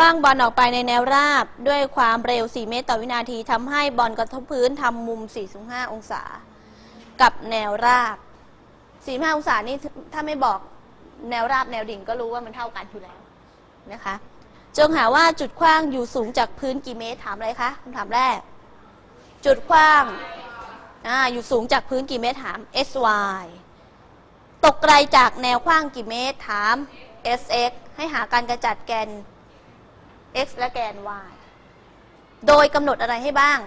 คว้างบอลออกไปในแนวราบด้วยความเร็ว 4 เมตรต่อวินาทีทำให้บอลกระทบพื้นทำมุม 4-5 องศา กับแนวราบ 4-5 องศานี่ถ้าไม่บอกแนวราบแนวดิ่งก็รู้ว่ามันเท่ากันอยู่แล้วนะคะ จงหาว่าจุดคว้างอยู่สูงจากพื้นกี่เมตรถามอะไรคะคำถามแรก จุดคว้างออยู่สูงจากพื้นกี่เมตรถาม sy ตกไกลจากแนวคว้างกี่เมตรถาม sx ให้หาการกระจัดแกน x และแกน y โดยกำหนดอะไรให้บ้าง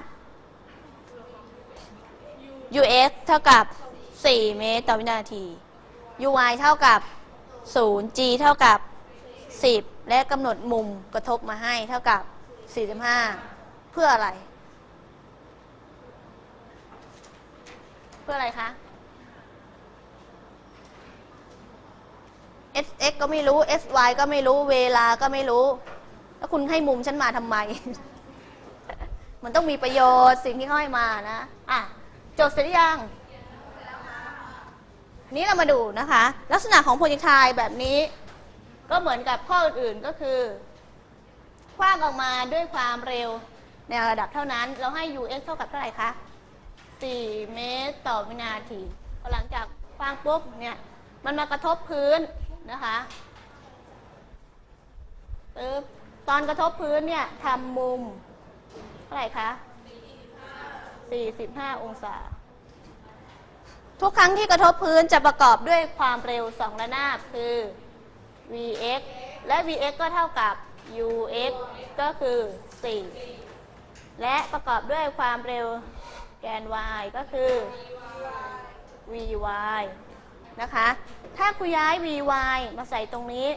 ux เท่ากับ 4 เมตรต่อวินาที uy เท่ากับ 0 g เท่ากับ 10 และกำหนดมุมกระทบมาให้เท่ากับ 45 เพื่ออะไร เพื่ออะไรคะ sx ก็ไม่รู้ sy ก็ไม่รู้ เวลาก็ไม่รู้ แล้วคุณให้มุมฉันมาทำไม มันต้องมีประโยชน์สิ่งที่เขาให้มานะ อะจทย์เสร็จยังนี้เรามาดูนะคะ ลักษณะของโปรเจกต์ไทแบบนี้ ก็เหมือนกับข้ออื่นๆก็คือคว้างออกมาด้วยความเร็วในระดับเท่านั้น เราให้ ux เท่ากับเท่าไหร่คะ 4 เมตรต่อวินาทีพอหลังจากคว้างปุ๊บเนี่ย มันมากระทบพื้นนะคะปึ๊บ ตอนกระทบพื้นเนี่ยทำมุมเท่าไหร่คะ 45 องศา ทุกครั้งที่กระทบพื้นจะประกอบด้วยความเร็วสองระนาบคือ vx และ vx ก็เท่ากับ ux ก็คือ 4 และประกอบด้วยความเร็วแกน y ก็คือ vy นะคะ ถ้าคุย้าย vy มาใส่ตรงนี้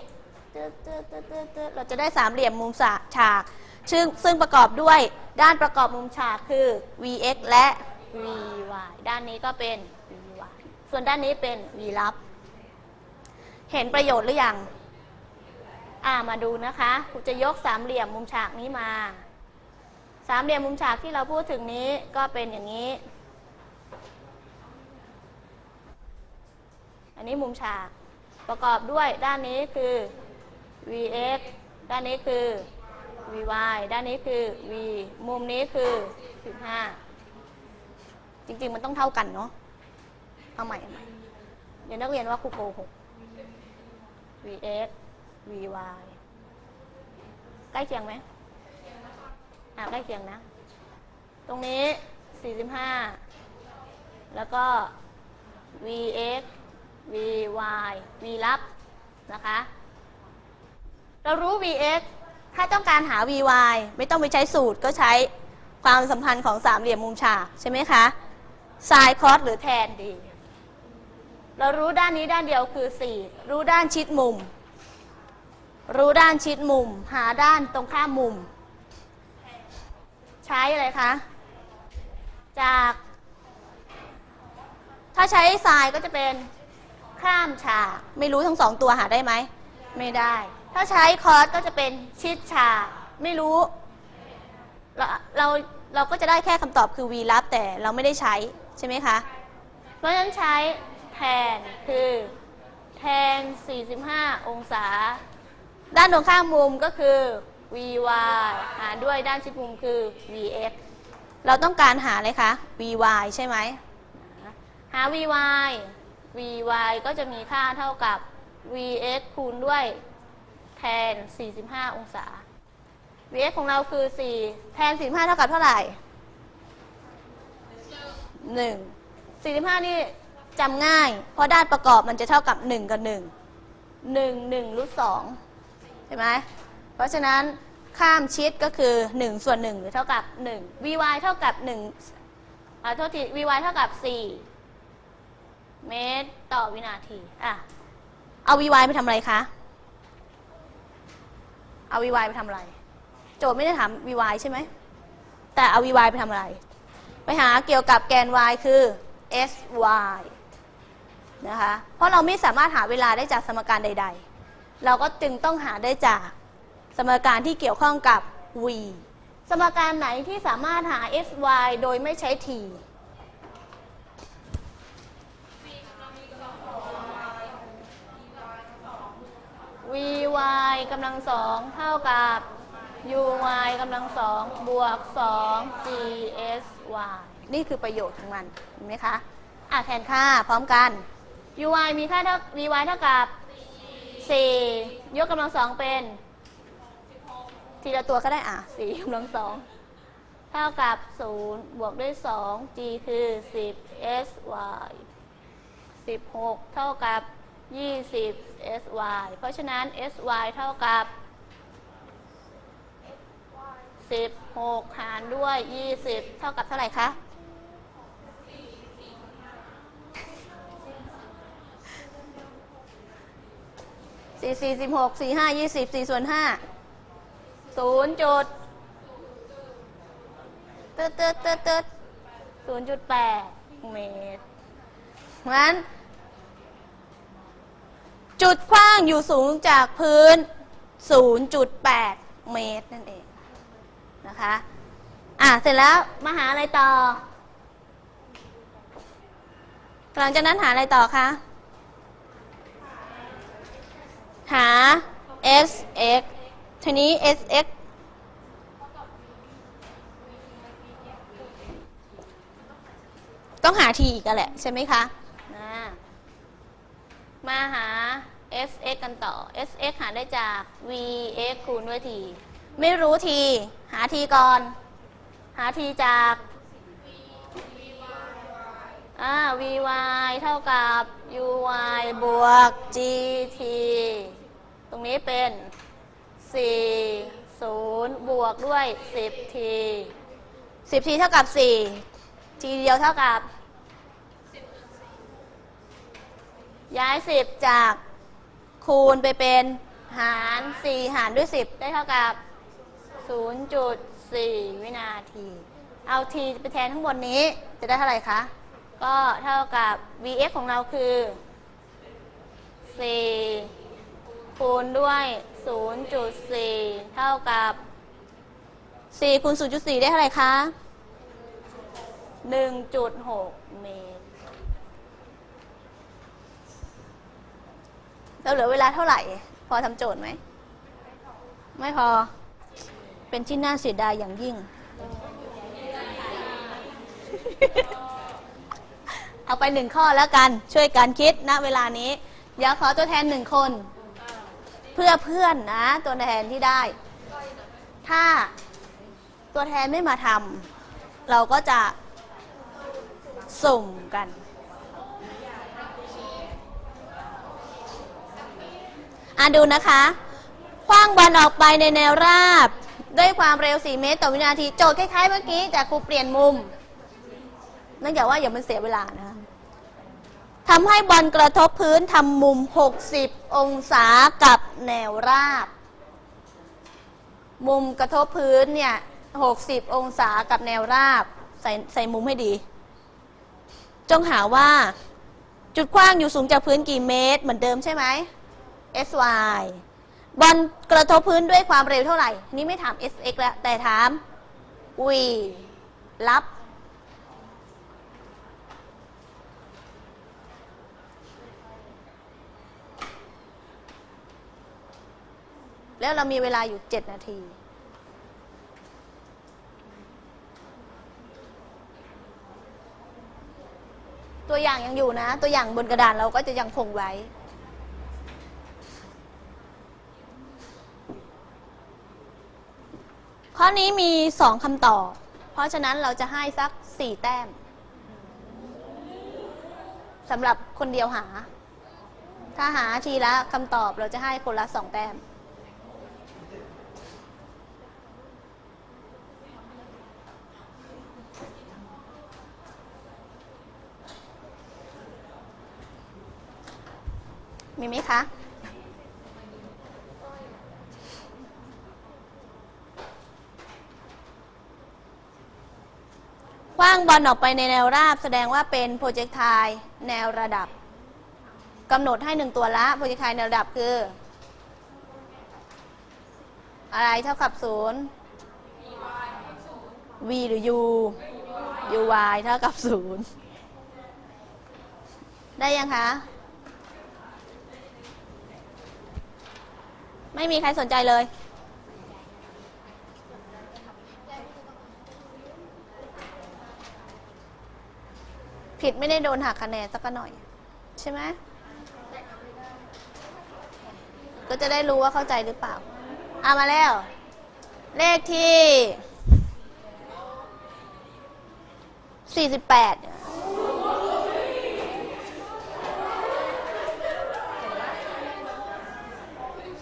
เราจะได้สามเหลี่ยมมุมฉากซึ่งซึ่งประกอบด้วยด้านประกอบมุมฉากคือ vx และ vy ด้านนี้ก็เป็น vy ส่วนด้านนี้เป็น v ลับ เห็นประโยชน์หรือยังอ่ามาดูนะคะครูจะยกสามเหลี่ยมมุมฉากนี้มา สามเหลี่ยมมุมฉากที่เราพูดถึงนี้ก็เป็นอย่างนี้ อันนี้มุมฉากประกอบด้วยด้านนี้คือ vx ด้านนี้คือ vy ด้านนี้คือ v มุมนี้คือ 15 จริง ๆ มันต้องเท่ากันเนาะเอาใหม่เอาใหม่เดี๋ยวนักเรียนว่าครูโกหก vx vy ใกล้เคียงไหมอ่าใกล้เคียงนะ ตรงนี้ 45 แล้วก็ vx vy v ลับนะคะ เรารู้ vx ถ้าต้องการหา vy ไม่ต้องไปใช้สูตรก็ใช้ความสัมพันธ์ของสามเหลี่ยมมุมฉากใช่ไหมคะ sin cos หรือแทนดี เรารู้ด้านนี้ด้านเดียวคือ 4 รู้ด้านชิดมุม รู้ด้านชิดมุม หาด้านตรงข้ามมุม ใช้อะไรคะ จาก ถ้าใช้ทรายก็จะเป็นข้ามฉาก ไม่รู้ทั้งสองตัวหาได้ไหม ไม่ได้ ถ้าใช้คอร์สก็จะเป็นชิดฉากไม่รู้ เราเราเราก็จะได้แค่คำตอบคือ v ลับแต่เราไม่ได้ใช้ใช่ไหมคะ เพราะฉะนั้นใช้แทนคือแทน 45 องศา ด้านตรงข้ามมุมก็คือ vy หารด้วยด้านชิดมุมคือ vx เราต้องการหาอะไรคะ vy ใช่ไหม หา vy vy ก็จะมีค่าเท่ากับ vx คูณด้วย น 45 องศา vx ของเราคือ 4 แทน 45 เท่ากับเท่าไหร่ 1 45 นี่จำง่าย เพราะด้านประกอบมันจะเท่ากับ 1 กับ 1 1 1รูท2ใช่ไหม เพราะฉะนั้นข้ามชิดก็คือ 1 ส่วน1หรือเท่ากับ 1 vy เท่ากับ1อ่าโทษที vy เท่ากับ 4 เมตรต่อวินาที อะ เอา vy ไปทำอะไรคะ เอา vy ไปทำอะไร โจทย์ไม่ได้ถาม vy ใช่ไหม แต่เอา vy ไปทำอะไร ไปหาเกี่ยวกับแกน y คือ sy นะคะ เพราะเราไม่สามารถหาเวลาได้จากสมการใด ๆ เราก็จึงต้องหาได้จากสมการที่เกี่ยวข้องกับ v สมการไหนที่สามารถหา sy โดยไม่ใช้ t vy กำลังสองเท่ากับ uy กำลังสองบวก 2 gsy นี่คือประโยชน์ของมันเห็นไหมคะ อะแทนค่าพร้อมกัน uy มีค่าเท่า vy เท่ากับ 4 ยกกำลังสองเป็น ทีละตัวก็ได้อะ4กำลังสองเท่ากับ 0 บวกด้วย 2 g คือ 10 sy 16 เท่ากับ 20 sy เพราะฉะนั้น sy เท่ากับ 16 หารด้วย 20 เท่ากับเท่าไหร่คะสี่สี่สิบหกสี่ห้ายี่สิบสี่ส่วนห้าศูนย์จุดตึ๊ดตึ๊ดตึ๊ดตึ๊ดศูนย์จุดแปดเมตรงั้น จุดกว้างอยู่สูงจากพื้น 0.8 เมตรนั่นเองนะคะ อะ เสร็จแล้วมาหาอะไรต่อ หลังจากนั้นหาอะไรต่อคะ หา sx ทีนี้ sx ต้องหา t อีกแหละใช่ไหมคะ มาหา sx กันต่อ sx หาได้จาก vx คูณด้วย t ไม่รู้ t หา t ก่อน หา t จาก vy เท่ากับ uy บวก gt ตรงนี้เป็น 4 0 บวกด้วย 10t 10t เท่ากับ 4 t เดียวเท่ากับ ย้าย10จากคูณไปเป็นหาร4หารด้วย10ได้เท่ากับ 0.4 วินาที เอา t ไปแทนข้างบนนี้จะได้เท่าไหร่คะ ก็เท่ากับ vx ของเราคือ 4 คูณด้วย 0.4 เท่ากับ 4 คูณ 0.4 ได้เท่าไหร่คะ 1.6 เมตร เราเหลือเวลาเท่าไหร่ พอทำโจทย์ไหม ไม่พอ เป็นที่น่าเสียดายอย่างยิ่ง เอาไปหนึ่งข้อแล้วกัน ช่วยกันคิดณเวลานี้ เดี๋ยวขอตัวแทนหนึ่งคน เพื่อเพื่อนนะ ตัวแทนที่ได้ ถ้าตัวแทนไม่มาทำเราก็จะสุ่มกัน อะดูนะคะคว้างบอลออกไปในแนวราบ ด้วยความเร็ว 4 เมตรต่อวินาที โจทย์คล้ายๆเมื่อกี้แต่ครูเปลี่ยนมุม เนื่องจากว่าอย่ามันเสียเวลานะทำให้บอลกระทบพื้นทำมุม 60 องศากับแนวราบ มุมกระทบพื้นเนี่ย 60 องศากับแนวราบ ใส่ใส่มุมให้ดี จงหาว่า จุดกว้างอยู่สูงจากพื้นกี่เมตรเหมือนเดิมใช่ไหม sy บอลกระทบพื้นด้วยความเร็วเท่าไหร่ นี่ไม่ถาม sx แล้ว แต่ถาม v รับ แล้วเรามีเวลาอยู่ 7 นาทีตัวอย่างยังอยู่นะ ตัวอย่างบนกระดานเราก็จะยังคงไว้ ข้อนี้มีสองคำตอบ เพราะฉะนั้นเราจะให้สักสี่แต้มสำหรับคนเดียวหา ถ้าหาทีละคำตอบเราจะให้คนละสองแต้ม มีไหมคะ คว้างบอลออกไปในแนวราบ แสดงว่าเป็นโปรเจกไทแนวระดับกำหนดให้หนึ่งตัวละโปรเจกไทแนวระดับคือ อะไรเท่ากับศูนย์ v หรือ u uy เท่ากับศูนย์ได้ยังคะ ไม่มีใครสนใจเลย ผิดไม่ได้โดนหักคะแนนสักหน่อย ใช่ไหมก็จะได้รู้ว่าเข้าใจหรือเปล่าเอามาแล้ว เลขที่ 48เนี่ย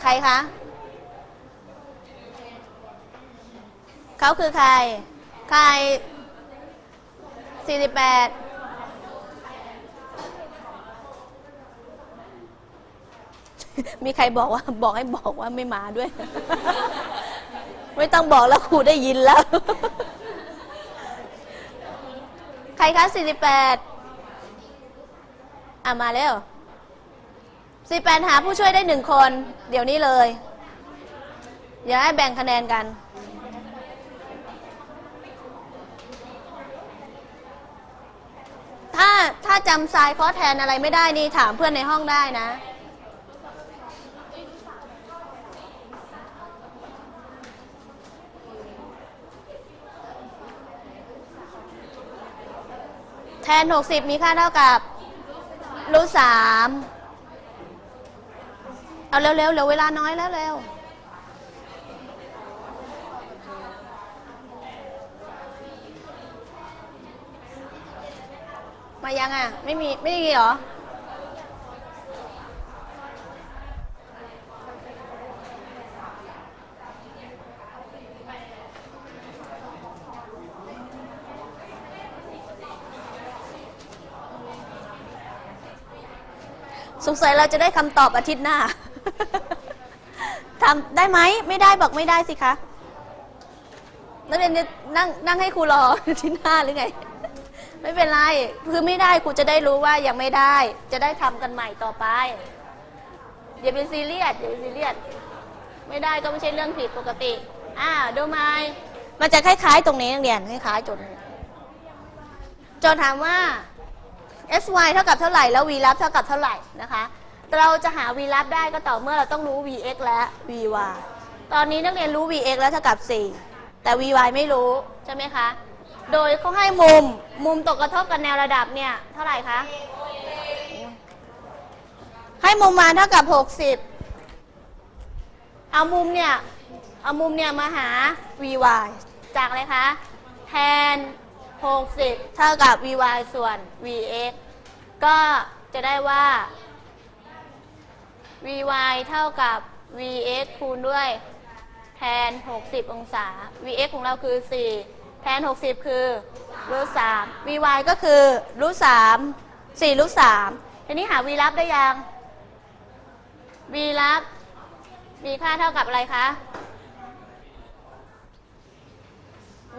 ใครคะ เขาคือใคร ใคร 48 มีใครบอกว่าบอกให้บอกว่าไม่มาด้วย ไม่ต้องบอกแล้วครูได้ยินแล้ว ใครคะ48อะมาแล้ว48หาผู้ช่วยได้หนึ่งคน เดี๋ยวนี้เลย เดี๋ยวให้แบ่งคะแนนกันถ้าถ้าจำทรายคอสแทนอะไรไม่ได้นี่ถามเพื่อนในห้องได้นะ แทน60มีค่าเท่ากับรูทสามเอาเร็วๆเหลือเวลาน้อยแล้วเร็วมายังอะ ไม่มี ไม่มีเหรอ งสัยเราจะได้คำตอบอาทิตย์หน้าทำได้ไหมไม่ได้บอกไม่ได้สิคะนักเรียนจะนั่งนั่งให้ครูรออาทิตย์หน้าหรือไง ไม่เป็นไรคือไม่ได้ครูจะได้รู้ว่ายังไม่ได้ จะได้ทำกันใหม่ต่อไปอย่าเป็นซีเรียสอย่าเป็นซีเรียสไม่ได้ก็ไม่ใช่เรื่องผิดปกติอ่าดูไหมมันจะคล้ายๆ ตรงนี้นักเรียนคล้ายๆจนจทย์ถามว่า sy เท่ากับเท่าไหร่แล้ว v รับเท่ากับเท่าไหร่นะคะ เราจะหา v รับได้ก็ต่อเมื่อเราต้องรู้ vx และ vy ตอนนี้นักเรียนรู้ vx แล้วเท่ากับ 4 แต่ vy ไม่รู้ใช่ไหมคะ โดยเขาให้มุมมุมตกกระทบกับแนวระดับเนี่ยเท่าไหร่คะ ให้มุมมาเท่ากับ 60 เอามุมเนี่ยเอามุมเนี่ยมาหา vy จากอะไรคะ แทน 60 เท่ากับ vy ส่วน vx ก็จะได้ว่า vy เท่ากับ vx คูณด้วยแทน 60 องศา vx ของเราคือ 4 แทน 60 คือรูท3 vy ก็คือรูท3 4รูท3ทีนี้หา v รับได้ยัง v รับมีค่าเท่ากับอะไรคะ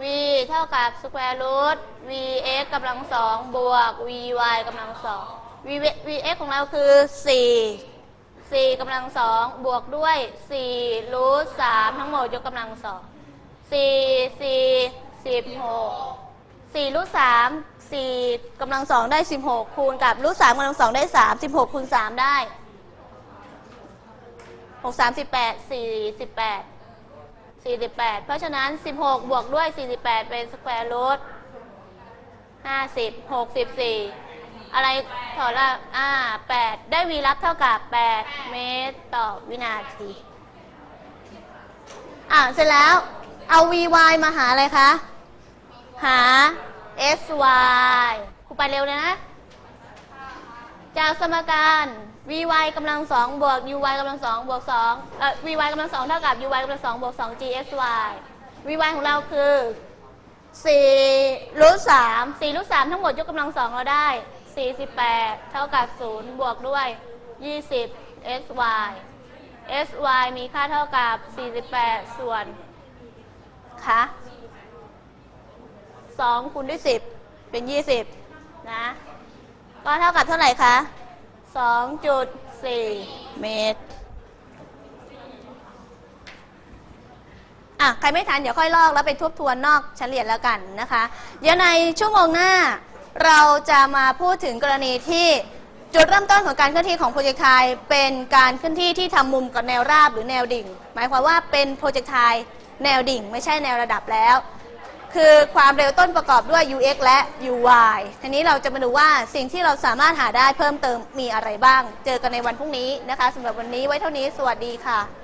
v เท่ากับ square root vx กำลังสองบวก vy กำลังสอง v vx ของเราคือ 4 4กำลังสองบวกด้วย4รูท3ทั้งหมดยกกำลังสอง4 4 16 4รูท3 4กำลังสองได้ 16 คูณกับรูท3กำลังสองได้ 3 16คูณ3ได้ 6 3 8 4 18 48 เพราะฉะนั้น 16 บวกด้วย 48 เป็นสแควร์รูท50 64 อะไรถอดละอ่า 8 ได้วีรับเท่ากับ 8 เมตรต่อวินาที อ่าเสร็จแล้ว เอา vy มาหาอะไรคะ หา sy ครูไปเร็วเลยนะ จากสมการ vy กำลังสองบวก uy กำลังสองบวกสองเอ่อ vy กำลังสองเท่ากับ uy กำลังสองบวกสอง gsy vy ของเราคือ4รูทสามสี่รูทสามทั้งหมดยกกำลังสองเราได้48เท่ากับ0บวกด้วย20 sy sy มีค่าเท่ากับ48ส่วนค่ะ2คูณด้วย10เป็น20นะ ก็เท่ากับเท่าไหร่คะ2.4 เมตร อะ ใครไม่ทันเดี๋ยวค่อยลอกแล้วไปทบทวนนอกชั้นเรียนแล้วกันนะคะ เดี๋ยวในชั่วโมงหน้า เราจะมาพูดถึงกรณีที่จุดเริ่มต้นของการเคลื่อนที่ของโปรเจกต์ไทเป็นการเคลื่อนที่ที่ทำมุมกับแนวราบหรือแนวดิ่ง หมายความว่าเป็นโปรเจกต์ไทแนวดิ่ง ไม่ใช่แนวระดับแล้ว คือความเร็วต้นประกอบด้วย ux และ uy ทีนี้เราจะมาดูว่าสิ่งที่เราสามารถหาได้เพิ่มเติมมีอะไรบ้าง เจอกันในวันพรุ่งนี้นะคะสำหรับวันนี้ไว้เท่านี้ สวัสดีค่ะ